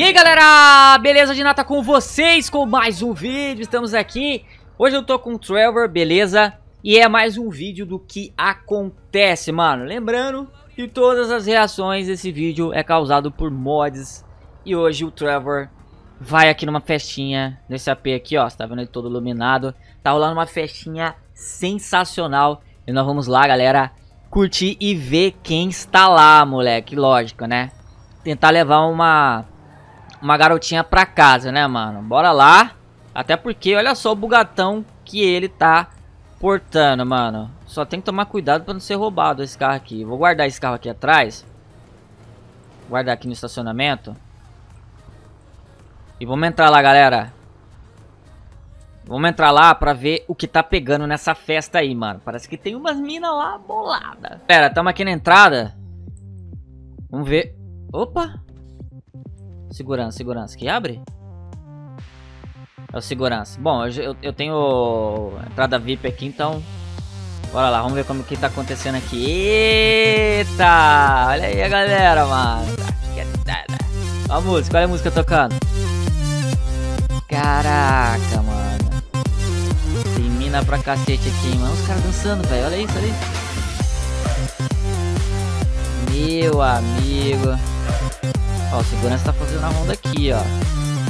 E aí galera, beleza de nata com vocês com mais um vídeo, estamos aqui. Hoje eu tô com o Trevor, beleza? E é mais um vídeo do que acontece, mano. Lembrando que todas as reações desse vídeo é causado por mods. E hoje o Trevor vai aqui numa festinha nesse AP aqui, ó. Você tá vendo ele todo iluminado. Tá rolando uma festinha sensacional. E nós vamos lá, galera, curtir e ver quem está lá, moleque. Lógico, né? Tentar levar uma uma garotinha pra casa, né, mano? Bora lá. Até porque, olha só o bugatão que ele tá portando, mano. Só tem que tomar cuidado pra não ser roubado esse carro aqui. Vou guardar esse carro aqui atrás. Guardar aqui no estacionamento. E vamos entrar lá, galera. Vamos entrar lá pra ver o que tá pegando nessa festa aí, mano. Parece que tem umas minas lá bolada. Pera, estamos aqui na entrada. Vamos ver. Opa! Segurança, segurança. Que abre? É o segurança. Bom, eu, eu tenho entrada VIP aqui, então... Bora lá, vamos ver como que tá acontecendo aqui. Eita! Olha aí a galera, mano. Olha a música, olha a música tocando. Caraca, mano. Tem mina pra cacete aqui, mano. Os caras dançando, velho. Olha isso, olha isso. Meu amigo. Ó, o segurança tá fazendo a ronda aqui, ó.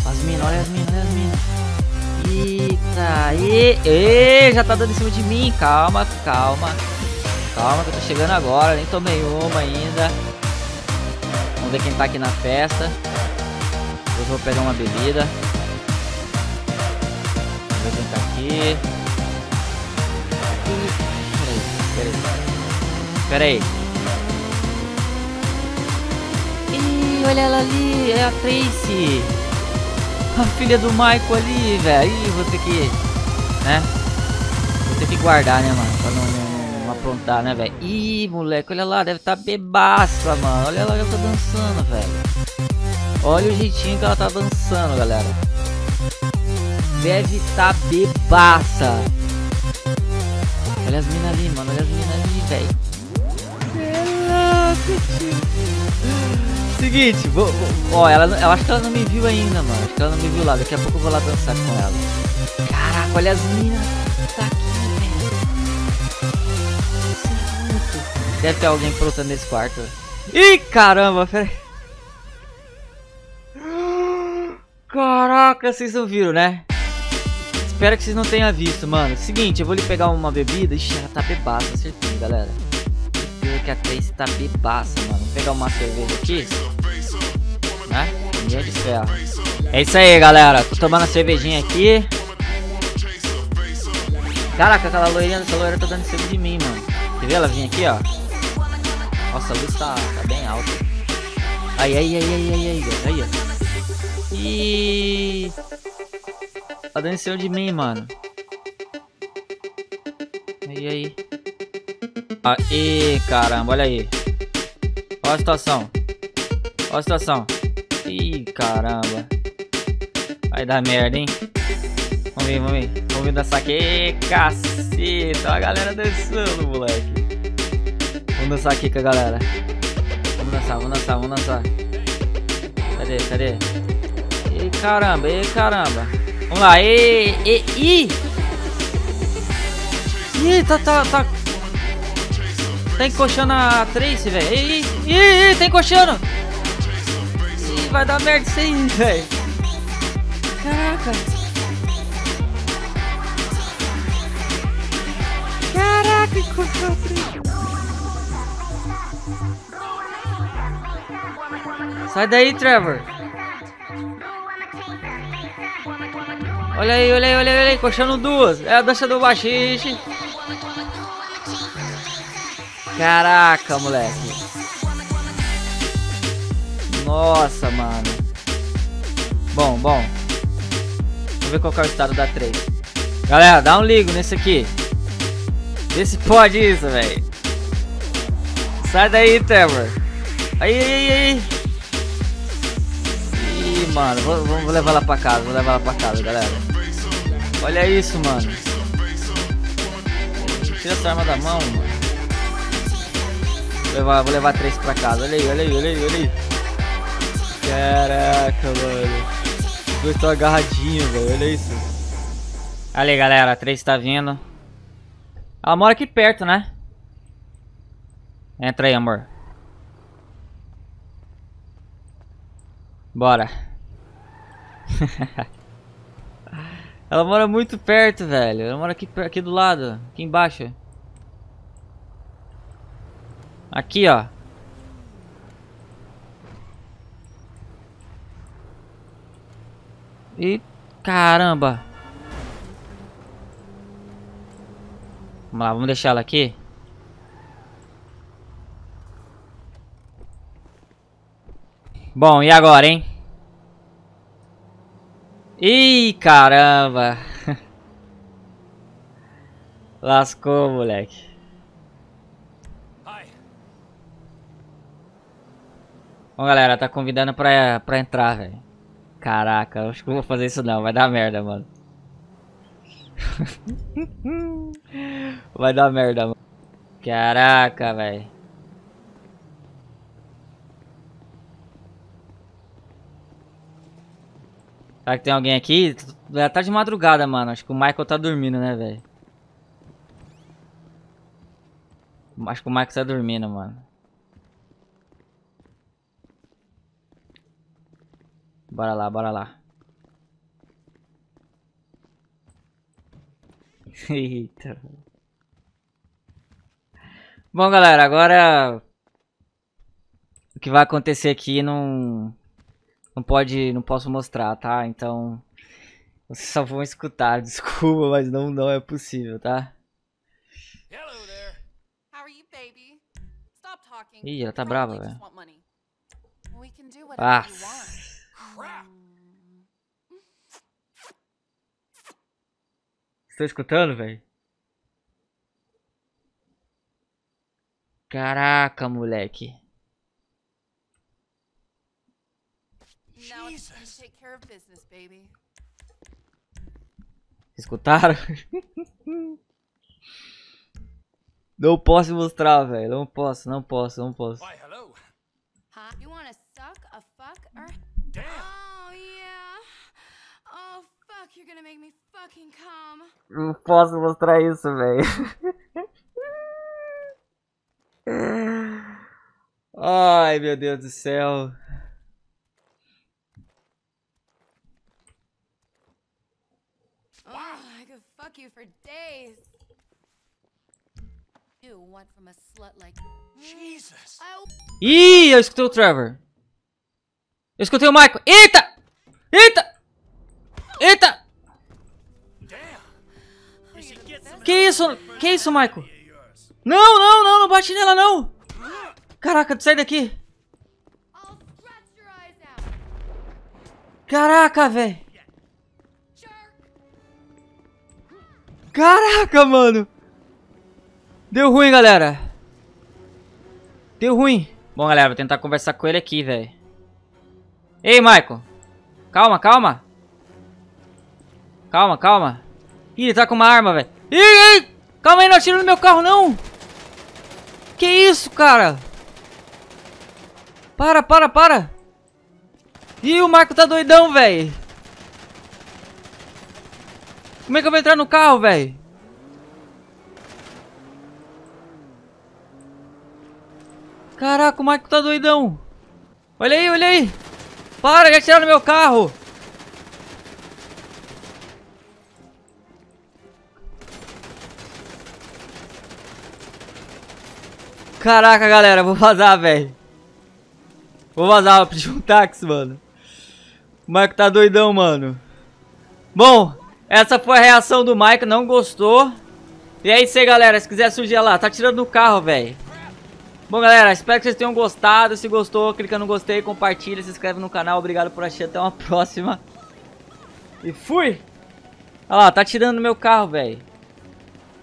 As minas, olha as minas, olha as minas. Eita, e, e, já tá dando em cima de mim. Calma, calma. Calma que eu tô chegando agora, nem tomei uma ainda. Vamos ver quem tá aqui na festa. Eu vou pegar uma bebida. Vamos ver quem tá aqui. Peraí, peraí. Peraí. olha ela ali, é a Tracy. A filha do Michael ali, velho. Ih, vou ter que, né? Vou ter que guardar, né, mano? Pra não, não, não aprontar, né, velho? Ih, moleque, olha lá, deve estar tá bebaça, mano. Olha lá, ela tá dançando, velho. Olha o jeitinho que ela tá dançando, galera. Deve estar tá bebaça. Olha as minas ali, mano. Olha as minas ali, velho. Seguinte, vou, vou, ó, ela, eu acho que ela não me viu ainda, mano. Acho que ela não me viu lá. Daqui a pouco eu vou lá dançar com ela. Caraca, olha as minas. Tá aqui, velho. Deve ter alguém pronto nesse quarto. Ih, caramba, pera Caraca, vocês não viram, né? Espero que vocês não tenham visto, mano. Seguinte, eu vou lhe pegar uma bebida. Ixi, ela tá bebaça, certeza, galera que a Trace tá bebaça, mano. Vou pegar uma cerveja aqui. Né? Minha de ferro. É isso aí, galera. Tô tomando a cervejinha aqui. Caraca, aquela loirinha dessa loira tá dando cima de mim, mano. Quer ver ela vir aqui, ó? Nossa, a luz tá, tá bem alta. Aí, aí, aí, aí, aí, aí, ó. E Tá dando cima de mim, mano. Aí, aí. Aê, caramba, olha aí. Olha a situação. Olha a situação. Ih, caramba. Vai dar merda, hein? Vamos ver, vamos ver. Vamos ver dançar aqui. Caceta. A galera dançando, moleque. Vamos dançar aqui com a galera. Vamos dançar, vamos dançar, vamos dançar. Cadê, cadê? Ih, caramba, ih, caramba. Vamos lá, ê, ê, ih! Ih, tá, tá, tá Tá encoxando a Tracy, velho. Ih, ih, ih, tá encoxando. Vai dar merda isso aí, velho. Caraca. Caraca, encoxou a Tracy. Sai daí, Trevor. Olha aí, olha aí, olha aí, olha aí, encoxando duas. É a dança do baixinho. Caraca, moleque. Nossa, mano. Bom, bom. Vamos ver qual é o estado da 3. Galera, dá um ligo nesse aqui. Vê se pode isso, velho. Sai daí, Trevor. Aí, aí, aí. Ih, mano. Vou, vou levar ela pra casa. Vou levar ela pra casa, galera. Olha isso, mano. Tira essa arma da mão, mano. Vou levar, vou levar três pra casa. Olha aí, olha aí, olha aí, olha aí. Caraca, mano. Dois estão agarradinhos, velho. Olha isso. Ali, galera. A 3 tá vindo. Ela mora aqui perto, né? Entra aí, amor. Bora. Ela mora muito perto, velho. Ela mora aqui, aqui do lado. Aqui embaixo. Aqui, ó. E caramba. Vamos lá, vamos deixar ela aqui. Bom, e agora, hein? Ih, caramba. Lascou, moleque. Bom, galera, tá convidando pra, pra entrar, velho. Caraca, acho que eu vou fazer isso não, vai dar merda, mano. vai dar merda, mano. Caraca, velho. Será que tem alguém aqui? Já tá de madrugada, mano. Acho que o Michael tá dormindo, né, velho? Acho que o Michael tá dormindo, mano. Bora lá, bora lá. Eita. Bom, galera, agora o que vai acontecer aqui não não pode, não posso mostrar, tá? Então vocês só vão escutar, desculpa, mas não não é possível, tá? Hello there. How are you, baby? Stop talking. Ih, ela tá brava, velho. Ah. Crap! Estou escutando, velho? Caraca, moleque. Escutaram? não posso mostrar, velho. Não posso, não posso, não posso. Não posso mostrar isso, velho. Ai, meu Deus do céu. I could fuck you for days. You went from a slut like Jesus. Ih, eu escutei o Trevor. Eu escutei o Michael. Eita! Eita! Eita! Que isso? Que isso, Michael? Não, não, não, não bate nela, não! Caraca, sai daqui! Caraca, velho! Caraca, mano! Deu ruim, galera! Deu ruim! Bom, galera, vou tentar conversar com ele aqui, velho. Ei, Michael. Calma, calma. Calma, calma. Ih, ele tá com uma arma, velho. Ih, ih! Calma aí, não atira no meu carro, não! Que isso, cara? Para, para, para! Ih, o Marco tá doidão, velho. Como é que eu vou entrar no carro, velho? Caraca, o Marco tá doidão. Olha aí, olha aí. Para de atirar no meu carro! Caraca, galera, vou vazar, velho. Vou vazar, vou pedir um táxi, mano. O Mike tá doidão, mano. Bom, essa foi a reação do Mike, não gostou. E é isso aí, galera. Se quiser surgir lá, tá tirando do carro, velho. Bom, galera, espero que vocês tenham gostado. Se gostou, clica no gostei, compartilha, se inscreve no canal. Obrigado por assistir. Até uma próxima. E fui! Olha lá, tá tirando meu carro, velho.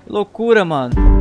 Loucura, mano.